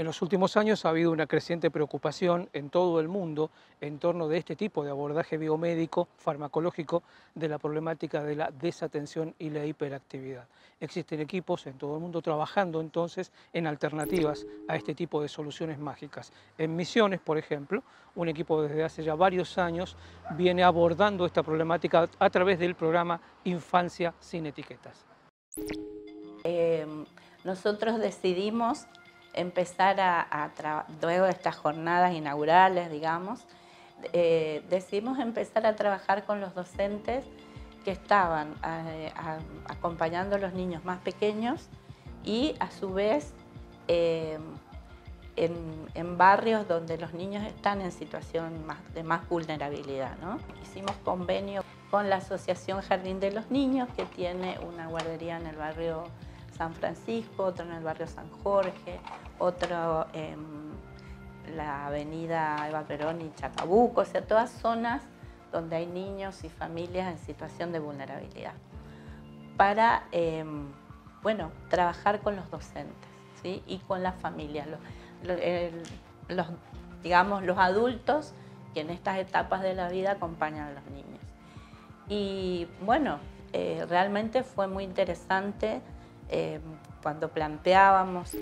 En los últimos años ha habido una creciente preocupación en todo el mundo en torno de este tipo de abordaje biomédico, farmacológico, de la problemática de la desatención y la hiperactividad. Existen equipos en todo el mundo trabajando entonces en alternativas a este tipo de soluciones mágicas. En Misiones, por ejemplo, un equipo desde hace ya varios años viene abordando esta problemática a través del programa Infancia sin etiquetas. Eh, nosotros decidimos empezar a, luego de estas jornadas inaugurales, digamos, eh, decidimos empezar a trabajar con los docentes que estaban eh, acompañando a los niños más pequeños y a su vez eh, en, barrios donde los niños están en situación de más vulnerabilidad. Hicimos convenio con la Asociación Jardín de los Niños que tiene una guardería en el barrio San Francisco, otro en el barrio San Jorge, otro en la avenida Eva Perón y Chacabuco, o sea, todas zonas donde hay niños y familias en situación de vulnerabilidad. Para, em, bueno, trabajar con los docentes y con las familias, los, digamos, los adultos que en estas etapas de la vida acompañan a los niños. Y bueno, eh, realmente fue muy interesante eh, cuando planteábamos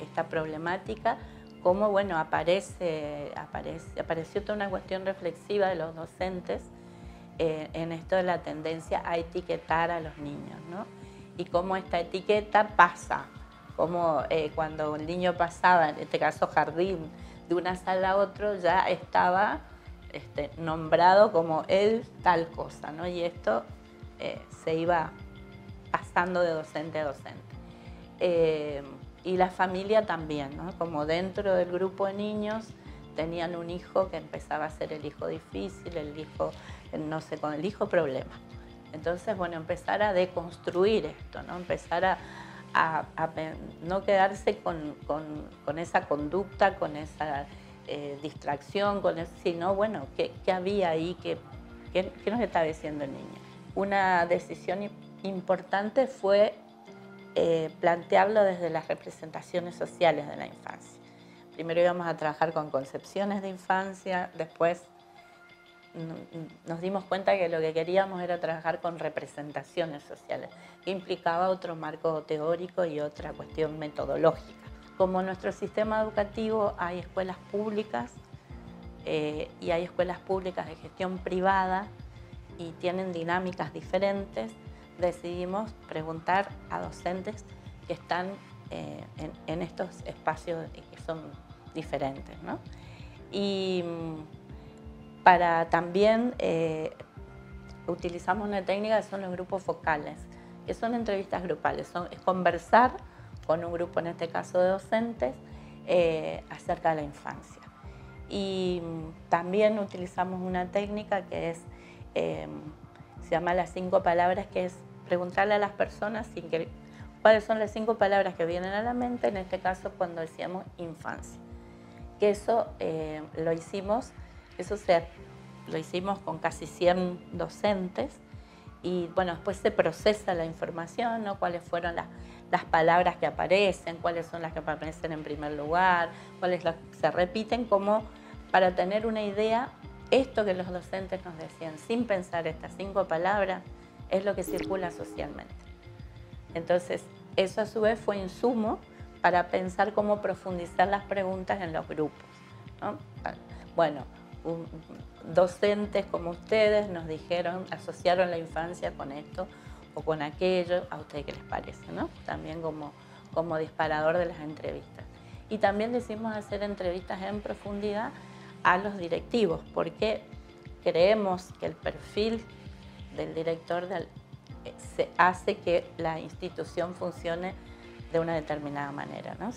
esta problemática, cómo bueno, aparece, aparece, apareció toda una cuestión reflexiva de los docentes eh, en esto de la tendencia a etiquetar a los niños, ¿no? Y cómo esta etiqueta pasa, como eh, cuando el niño pasaba, en este caso jardín, de una sala a otra, ya estaba este, nombrado como él tal cosa, ¿no? Y esto se iba pasando de docente a docente. Eh, y la familia también, ¿no? como dentro del grupo de niños tenían un hijo que empezaba a ser el hijo difícil, el hijo, no sé, con el hijo problema. Entonces, bueno, empezar a deconstruir esto, ¿no? empezar a, no quedarse con, con, esa conducta, con esa eh, distracción, con sino, bueno, ¿qué, había ahí? ¿Qué, qué, qué nos estaba diciendo el niño? Una decisión importante fue eh, plantearlo desde las representaciones sociales de la infancia. Primero íbamos a trabajar con concepciones de infancia, después nos dimos cuenta que lo que queríamos era trabajar con representaciones sociales, que implicaba otro marco teórico y otra cuestión metodológica. Como nuestro sistema educativo hay escuelas públicas eh, y hay escuelas públicas de gestión privada y tienen dinámicas diferentes, decidimos preguntar a docentes que están eh, en, estos espacios que son diferentes. Y mm, para también eh, utilizamos una técnica que son los grupos focales, que son entrevistas grupales, son, es conversar con un grupo, en este caso de docentes, eh, acerca de la infancia. Y mm, también utilizamos una técnica que es, se llama las cinco palabras, que es preguntarle a las personas sin que, cuáles son las cinco palabras que vienen a la mente, en este caso cuando decíamos infancia. Que eso eh, lo hicimos, eso se, lo hicimos con casi 100 docentes y bueno, después se procesa la información, ¿no? cuáles fueron las, las palabras que aparecen, cuáles son las que aparecen en primer lugar, cuáles las se repiten, como para tener una idea, esto que los docentes nos decían, sin pensar estas cinco palabras, es lo que circula socialmente. Entonces, eso a su vez fue insumo para pensar cómo profundizar las preguntas en los grupos. Bueno, docentes como ustedes nos dijeron, asociaron la infancia con esto o con aquello, ¿a ustedes qué les parece? ¿no? También como, como disparador de las entrevistas. Y también decimos hacer entrevistas en profundidad a los directivos, porque creemos que el perfil del director eh, se hace que la institución funcione de una determinada manera, ¿no?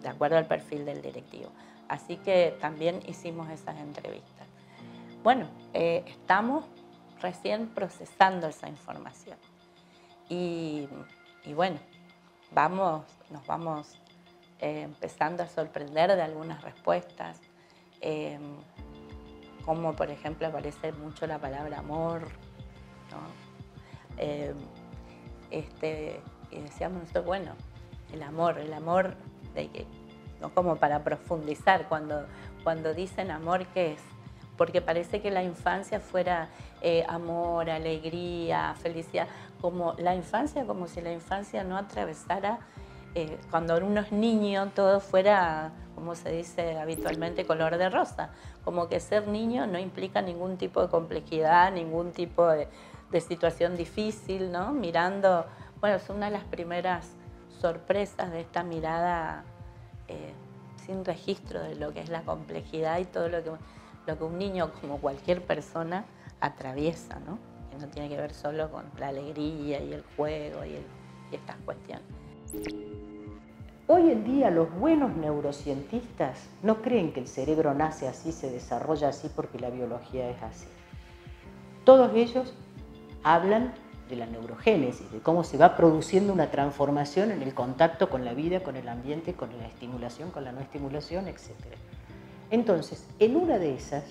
De acuerdo al perfil del directivo. Así que también hicimos esas entrevistas. Bueno, eh, estamos recién procesando esa información. Y, bueno, vamos, nos vamos eh, empezando a sorprender de algunas respuestas, como por ejemplo aparece mucho la palabra amor, eh, este, y decíamos nosotros, bueno, el amor, el amor ¿no? como para profundizar cuando, cuando dicen amor, ¿qué es? Porque parece que la infancia fuera eh, amor, alegría, felicidad, como la infancia, como si la infancia no atravesara, eh, cuando uno es niño, todo fuera, como se dice habitualmente, color de rosa. Como que ser niño no implica ningún tipo de complejidad, ningún tipo de, de situación difícil, ¿no? Mirando, bueno, es una de las primeras sorpresas de esta mirada eh, sin registro de lo que es la complejidad y todo lo que, lo que un niño, como cualquier persona, atraviesa, ¿no? Que no tiene que ver solo con la alegría y el juego y, y estas cuestiones. Hoy en día los buenos neurocientistas no creen que el cerebro nace así, se desarrolla así porque la biología es así. Todos ellos hablan de la neurogénesis, de cómo se va produciendo una transformación en el contacto con la vida, con el ambiente, con la estimulación, con la no estimulación, etc. Entonces, en una de esas,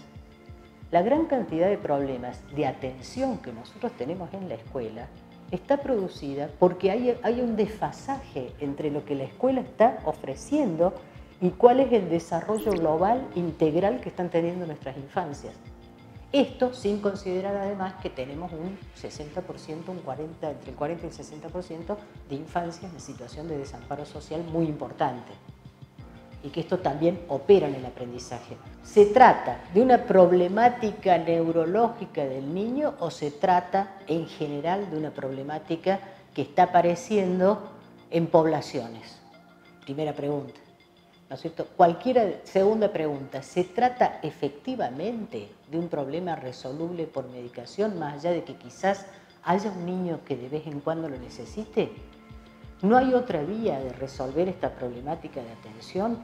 la gran cantidad de problemas de atención que nosotros tenemos en la escuela está producida porque hay, hay un desfasaje entre lo que la escuela está ofreciendo y cuál es el desarrollo global integral que están teniendo nuestras infancias. Esto sin considerar además que tenemos un 60%, un 40, entre el 40 y el 60% de infancias en situación de desamparo social muy importante y que esto también opera en el aprendizaje. ¿Se trata de una problemática neurológica del niño o se trata en general de una problemática que está apareciendo en poblaciones? Primera pregunta. ¿No es cierto? Cualquiera, segunda pregunta, ¿se trata efectivamente de un problema resoluble por medicación, más allá de que quizás haya un niño que de vez en cuando lo necesite? ¿No hay otra vía de resolver esta problemática de atención?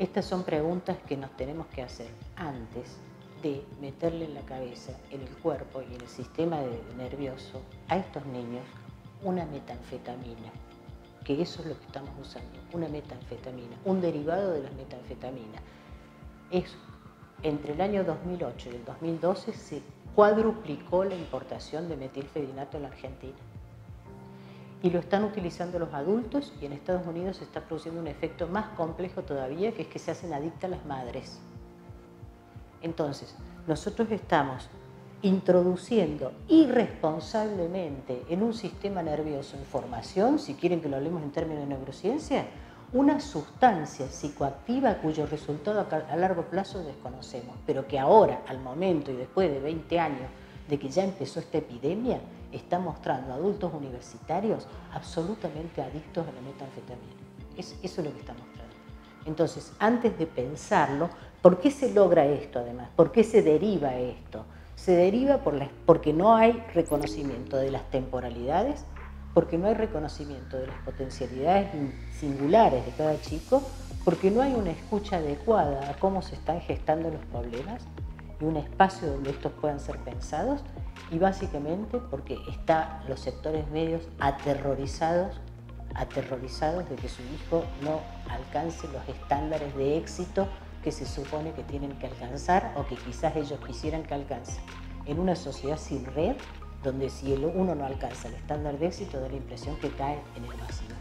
Estas son preguntas que nos tenemos que hacer antes de meterle en la cabeza, en el cuerpo y en el sistema nervioso a estos niños una metanfetamina que eso es lo que estamos usando, una metanfetamina, un derivado de la metanfetamina. Eso, entre el año 2008 y el 2012 se cuadruplicó la importación de metilfedinato en la Argentina. Y lo están utilizando los adultos y en Estados Unidos se está produciendo un efecto más complejo todavía, que es que se hacen adictas las madres. Entonces, nosotros estamos introduciendo irresponsablemente en un sistema nervioso en formación, si quieren que lo hablemos en términos de neurociencia, una sustancia psicoactiva cuyo resultado a largo plazo desconocemos, pero que ahora, al momento y después de 20 años de que ya empezó esta epidemia, está mostrando adultos universitarios absolutamente adictos a la metanfetamina. eso es lo que está mostrando. Entonces, antes de pensarlo, ¿por qué se logra esto además? ¿Por qué se deriva esto? Se deriva por porque no hay reconocimiento de las temporalidades, porque no hay reconocimiento de las potencialidades singulares de cada chico, porque no hay una escucha adecuada a cómo se están gestando los problemas y un espacio donde estos puedan ser pensados, y básicamente porque están los sectores medios aterrorizados, aterrorizados de que su hijo no alcance los estándares de éxito que se supone que tienen que alcanzar o que quizás ellos quisieran que alcancen. En una sociedad sin red, donde si uno no alcanza el estándar de éxito, da la impresión que cae en el vacío.